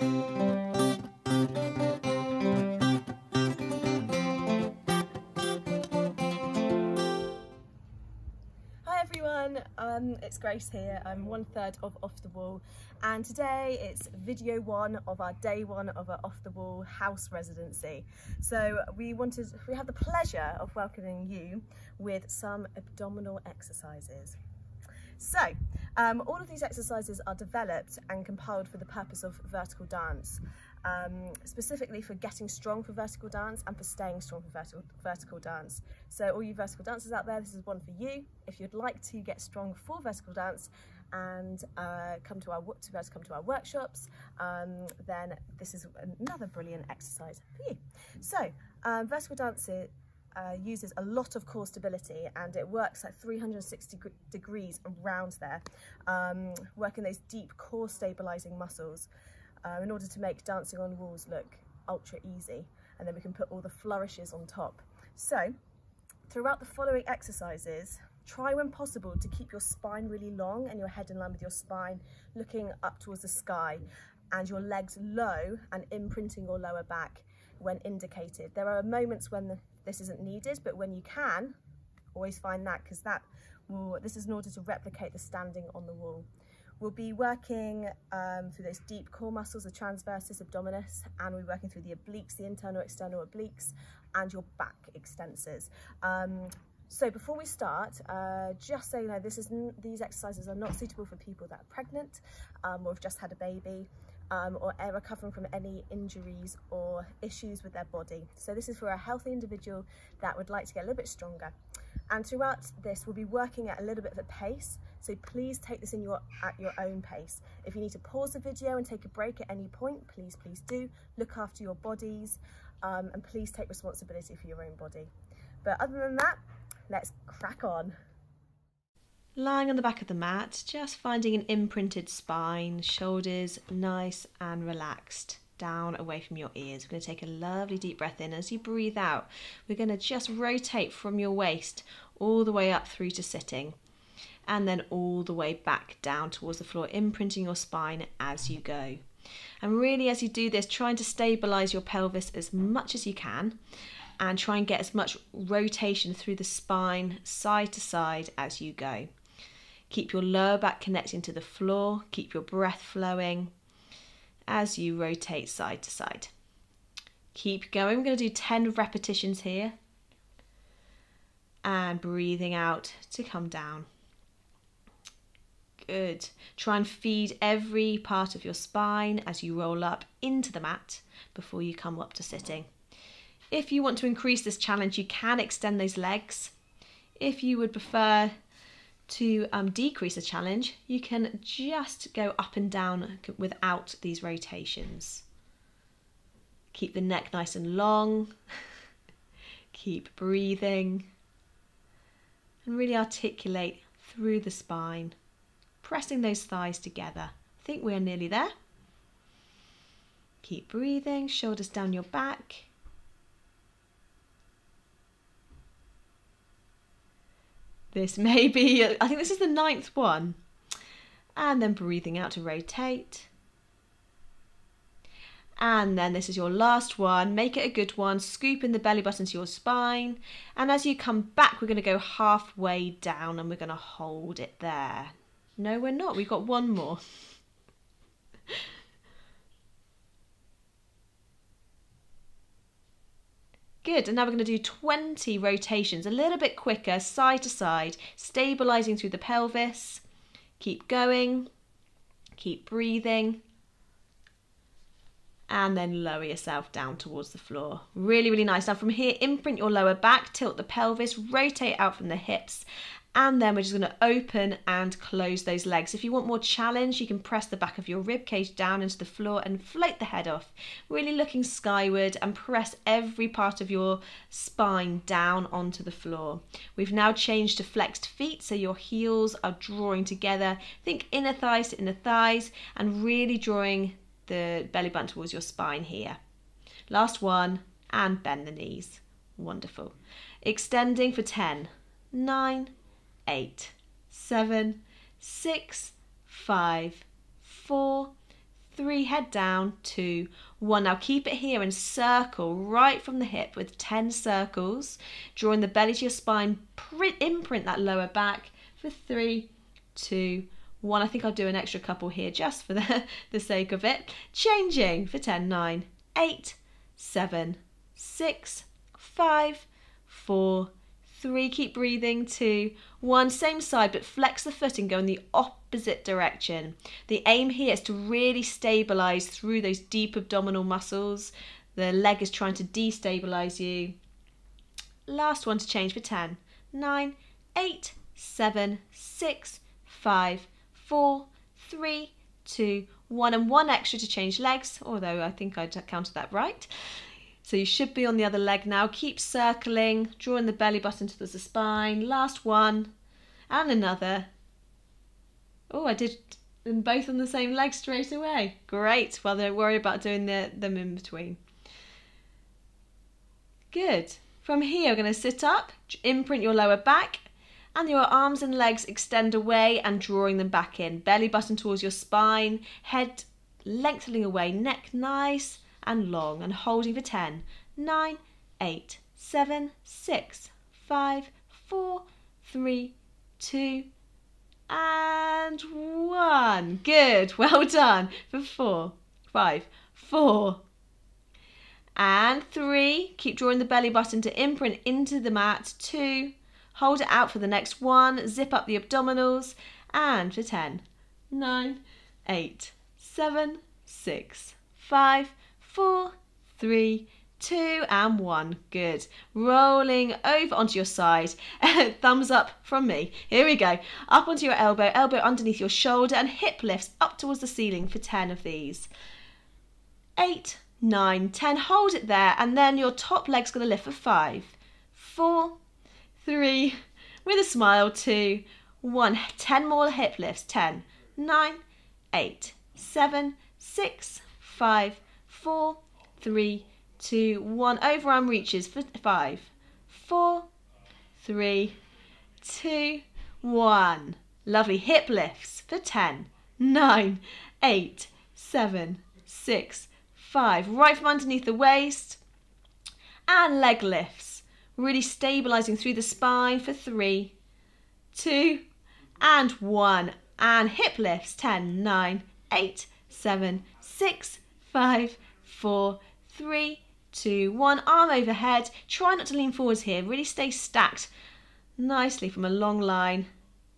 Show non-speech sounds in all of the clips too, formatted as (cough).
Hi everyone, um, it's Grace here. I'm one third of Off the Wall and today it's video one of our day one of our Off the Wall house residency. So we wanted, we have the pleasure of welcoming you with some abdominal exercises. So um, all of these exercises are developed and compiled for the purpose of vertical dance um, specifically for getting strong for vertical dance and for staying strong for vertical, vertical dance. So all you vertical dancers out there, this is one for you. If you'd like to get strong for vertical dance and uh, come to our to be able to come to our workshops, um, then this is another brilliant exercise for you. So um, vertical dance uh, uses a lot of core stability and it works at 360 degrees around there, um, working those deep core stabilizing muscles uh, in order to make dancing on walls look ultra easy and then we can put all the flourishes on top. So throughout the following exercises, try when possible to keep your spine really long and your head in line with your spine, looking up towards the sky and your legs low and imprinting your lower back when indicated. There are moments when the, this isn't needed, but when you can, always find that because that will, this is in order to replicate the standing on the wall. We'll be working um, through those deep core muscles, the transversus abdominis, and we're working through the obliques, the internal external obliques, and your back extensors. Um, so before we start, uh, just so you know, this is these exercises are not suitable for people that are pregnant um, or have just had a baby um, or recovering from any injuries or issues with their body. So this is for a healthy individual that would like to get a little bit stronger. And throughout this, we'll be working at a little bit of a pace. So please take this in your at your own pace. If you need to pause the video and take a break at any point, please, please do. Look after your bodies um, and please take responsibility for your own body. But other than that, let's crack on. Lying on the back of the mat, just finding an imprinted spine, shoulders nice and relaxed down away from your ears. We're going to take a lovely deep breath in. As you breathe out, we're going to just rotate from your waist all the way up through to sitting and then all the way back down towards the floor, imprinting your spine as you go. And really, as you do this, trying to stabilize your pelvis as much as you can and try and get as much rotation through the spine side to side as you go. Keep your lower back connecting to the floor, keep your breath flowing as you rotate side to side. Keep going. We're going to do 10 repetitions here. And breathing out to come down. Good. Try and feed every part of your spine as you roll up into the mat before you come up to sitting. If you want to increase this challenge, you can extend those legs. If you would prefer to um, decrease the challenge, you can just go up and down without these rotations. Keep the neck nice and long. (laughs) Keep breathing. And really articulate through the spine, pressing those thighs together. I think we're nearly there. Keep breathing, shoulders down your back. This (laughs) may be, I think this is the ninth one. And then breathing out to rotate. And then this is your last one. Make it a good one. Scoop in the belly button to your spine. And as you come back, we're going to go halfway down and we're going to hold it there. No, we're not. We've got one more. (laughs) Good, and now we're going to do 20 rotations, a little bit quicker, side to side, stabilizing through the pelvis. Keep going, keep breathing, and then lower yourself down towards the floor. Really, really nice. Now from here, imprint your lower back, tilt the pelvis, rotate out from the hips, and then we're just going to open and close those legs. If you want more challenge, you can press the back of your rib cage down into the floor and float the head off, really looking skyward and press every part of your spine down onto the floor. We've now changed to flexed feet, so your heels are drawing together. Think inner thighs to inner thighs and really drawing the belly button towards your spine here. Last one, and bend the knees. Wonderful. Extending for 10, 9, eight, seven, six, five, four, three, head down, two, one. Now keep it here and circle right from the hip with 10 circles, drawing the belly to your spine, print, imprint that lower back for three, two, one. I think I'll do an extra couple here just for the, (laughs) the sake of it. Changing for 10, nine, eight, seven, six, five, four, three. Keep breathing, two, one. Same side, but flex the foot and go in the opposite direction. The aim here is to really stabilize through those deep abdominal muscles. The leg is trying to destabilize you. Last one to change for 10, nine, eight, seven, six, five, four, three, two, one, and one extra to change legs, although I think I counted that right. So you should be on the other leg now. Keep circling, drawing the belly button towards the spine. Last one, and another. Oh, I did them both on the same leg straight away. Great. Well, don't worry about doing the, them in between. Good. From here, we're going to sit up, imprint your lower back, and your arms and legs extend away and drawing them back in. Belly button towards your spine, head lengthening away, neck nice and long, and holding for 10, 9, 8, 7, 6, 5, 4, 3, 2, and 1. Good, (laughs) well done. For 4, 5, 4, and 3. Keep drawing the belly button to imprint into the mat. 2, Hold it out for the next one. Zip up the abdominals. And for 10, 9, 8, 7, 6, 5, 4, 3, two and one. Good. Rolling over onto your side. (laughs) Thumbs up from me. Here we go. Up onto your elbow, elbow underneath your shoulder, and hip lifts up towards the ceiling for 10 of these. Eight, nine, ten. Hold it there, and then your top leg's going to lift for five, four, three, with a smile, two, one. Ten more hip lifts. Ten, nine, eight, seven, six, five, four, three, two, one. Overarm reaches for five, four, three, two, one. Lovely hip lifts for ten, nine, eight, seven, six, five. Right from underneath the waist. And leg lifts really stabilizing through the spine for three, two, and one. And hip lifts, 10, 9, 8, 7, 6, 5, 4, 3, 2, 1. Arm overhead. Try not to lean forwards here. Really stay stacked nicely from a long line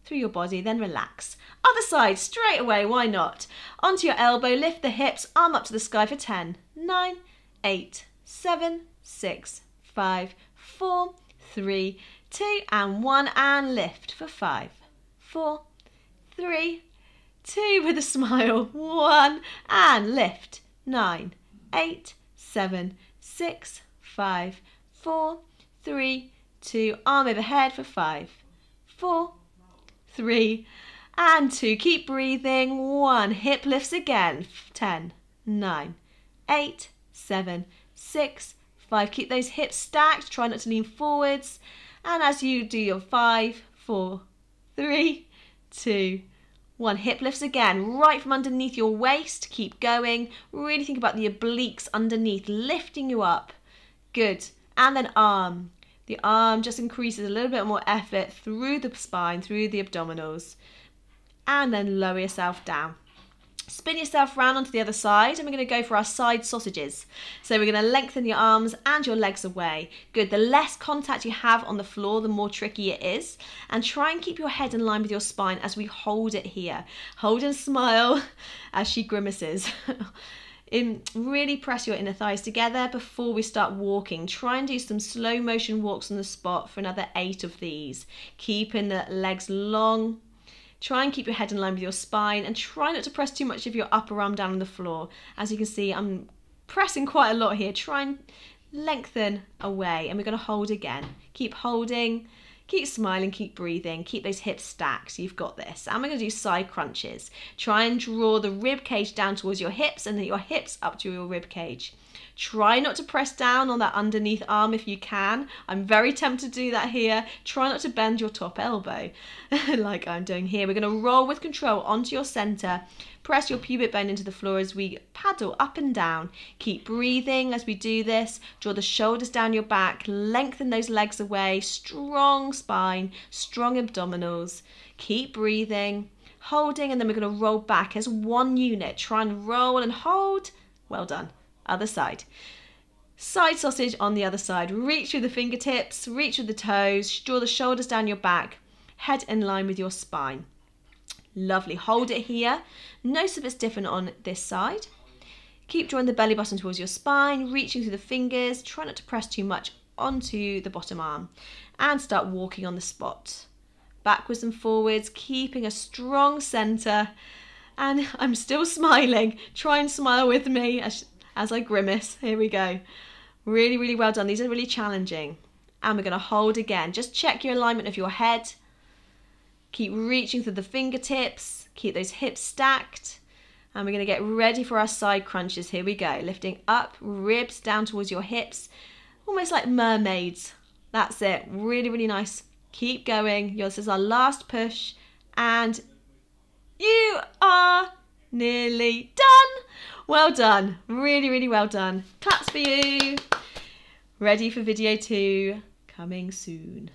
through your body, then relax. Other side, straight away, why not? Onto your elbow, lift the hips, arm up to the sky for 10, 9, 8, 7, 6, 5, four, three, two, and one, and lift for five, four, three, two with a (laughs) smile, one, and lift, nine, eight, seven, six, five, four, three, two, arm overhead for five, four, three, and two. Keep breathing. One, hip lifts again. Ten, nine, eight, seven, six, five. Keep those hips stacked, try not to lean forwards. And as you do your five, four, three, two, one. Hip lifts again, right from underneath your waist. Keep going. Really think about the obliques underneath, lifting you up. Good. And then arm. The arm just increases a little bit more effort through the spine, through the abdominals. And then lower yourself down. Spin yourself round onto the other side and we're going to go for our side sausages. So we're going to lengthen your arms and your legs away. Good, the less contact you have on the floor, the more tricky it is. And try and keep your head in line with your spine as we hold it here. Hold and smile (laughs) as she grimaces. (laughs) in, really press your inner thighs together before we start walking. Try and do some slow motion walks on the spot for another eight of these. Keeping the legs long Try and keep your head in line with your spine and try not to press too much of your upper arm down on the floor. As you can see, I'm pressing quite a lot here. Try and lengthen away and we're going to hold again. Keep holding, keep smiling, keep breathing, keep those hips stacked. You've got this. And we're going to do side crunches. Try and draw the rib cage down towards your hips and then your hips up to your rib cage. Try not to press down on that underneath arm if you can. I'm very tempted to do that here. Try not to bend your top elbow (laughs) like I'm doing here. We're going to roll with control onto your center. Press your pubic bone into the floor as we paddle up and down. Keep breathing as we do this. Draw the shoulders down your back, lengthen those legs away, strong spine, strong abdominals. Keep breathing, holding, and then we're going to roll back as one unit. Try and roll and hold. Well done. Other side. Side sausage on the other side. Reach through the fingertips, reach with the toes, draw the shoulders down your back, head in line with your spine. Lovely. Hold it here. Notice if it's different on this side. Keep drawing the belly button towards your spine, reaching through the fingers. Try not to press too much onto the bottom arm. And start walking on the spot. Backwards and forwards, keeping a strong centre. And (laughs) I'm still smiling. Try and smile with me as, as I grimace. Here we go. Really, really well done. These are really challenging. And we're going to hold again. Just check your alignment of your head. Keep reaching through the fingertips. Keep those hips stacked. And we're going to get ready for our side crunches. Here we go. Lifting up, ribs down towards your hips. Almost like mermaids. That's it. Really, really nice. Keep going. Yours is our last push. And you are nearly done. Well done. Really, really well done. Claps for you. Ready for video two, coming soon.